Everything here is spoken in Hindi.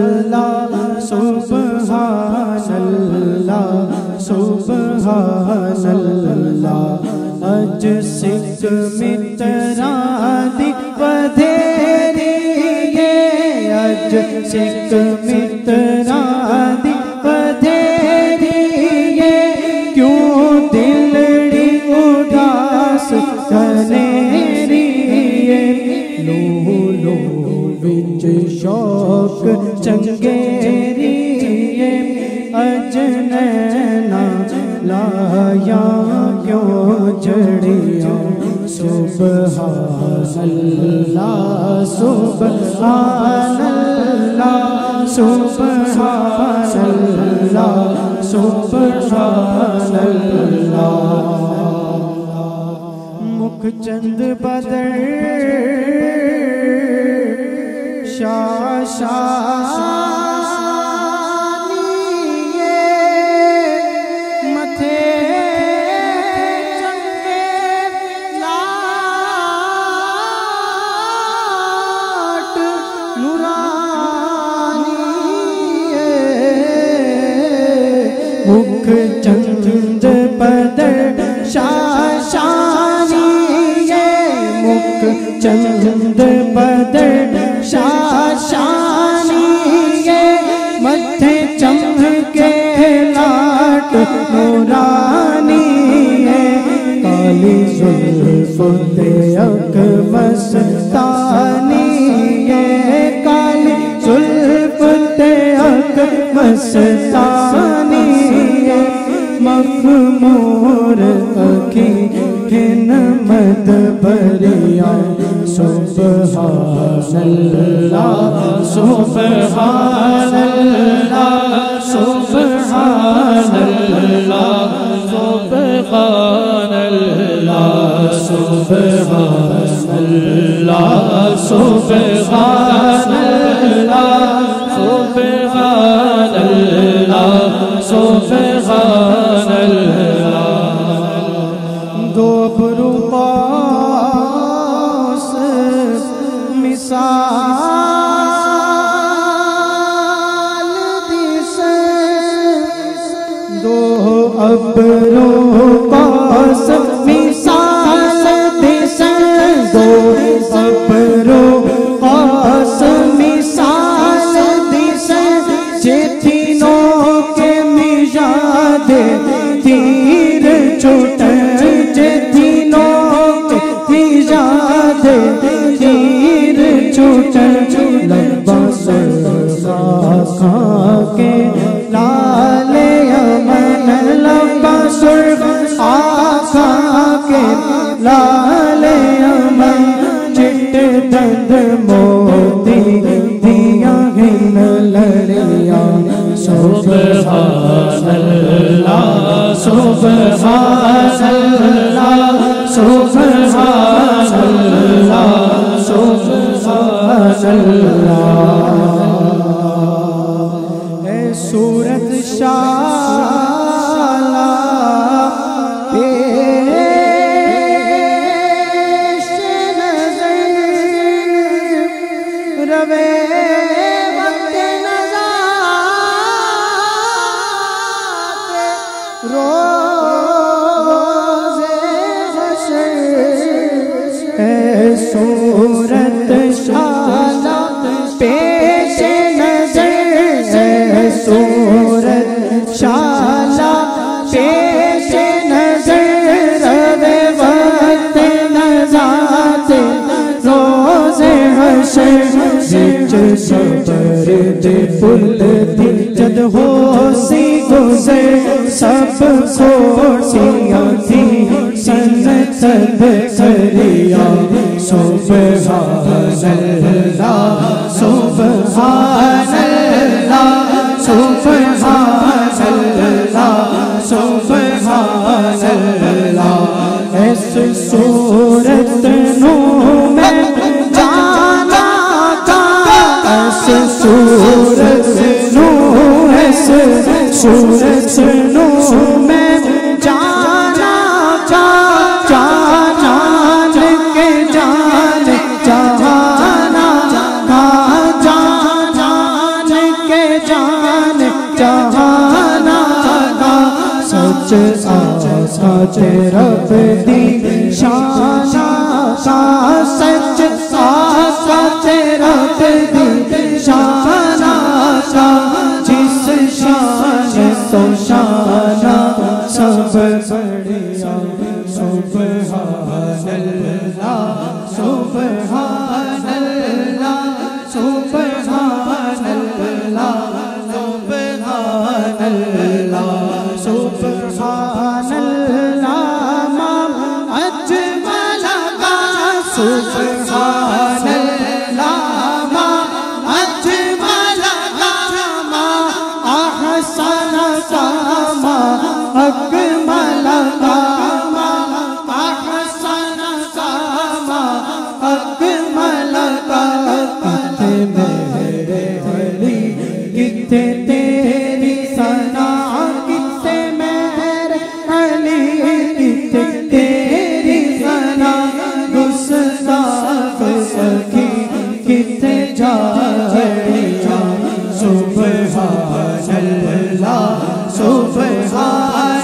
अल्लाह सुबहान अल्लाह सुबहान अल्लाह अज सिख मित्रा दी बधेरी अज सिख मित्रा दी बधेरी क्यों दिलड़ी उदास कनेरी लो लो विच शौक चंगेरी अजनैना लाया क्यों जड़िया सुबहान अल्लाह सुबहान अल्लाह सुबहान अल्लाह मुख चंद बदर শাহ मस्तानी, ये काली जुल्फ ते अक मस्तानी, ये मखमूर अखी हिन मत बरिया सुबहानल्लाह सुबहानल्लाह सुबहानल्लाह सुबहान अल्लाह सुबहान अल्लाह सुबहान अल्लाह दो बरूपास मिसाल दिस। दो पास लंबा सरसा के लाले अमन लंबा सुर आखा के लाले अमन चिट दंद मोती दिया हिन लड़िया सुबहान अल्लाह सुबहान सल्ला। सूरत शाला पेश नज़र रवे रोज सूरत हशर जद हो सी गुजर, सब खोटियाँ थी सनत करिया सुबहान अल्लाह सुबहान अल्लाह सुबहान अल्लाह इस सूरत नू जहाना का सच सच रब दी शाना सच संसार अल्लाह सुबहान